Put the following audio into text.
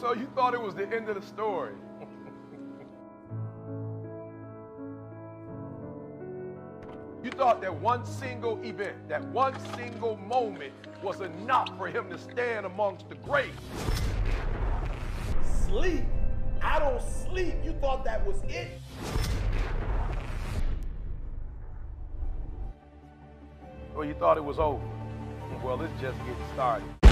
So you thought it was the end of the story. you thought that one single event, that one single moment was enough for him to stand amongst the great. Sleep? I don't sleep. You thought that was it? Well, you thought it was over. Well, it's just getting started.